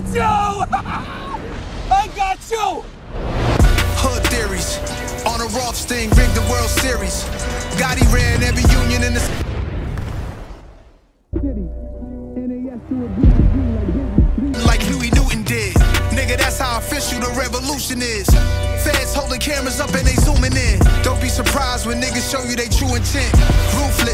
got you! I got you! Hood theories. Arnold Rothstein, rigged the World Series. Gotti ran every union in the city. Like Huey Newton did. Nigga, that's how official the revolution is. Feds holding cameras up and they zooming in. Don't be surprised when niggas show you they true intent. Ruthless.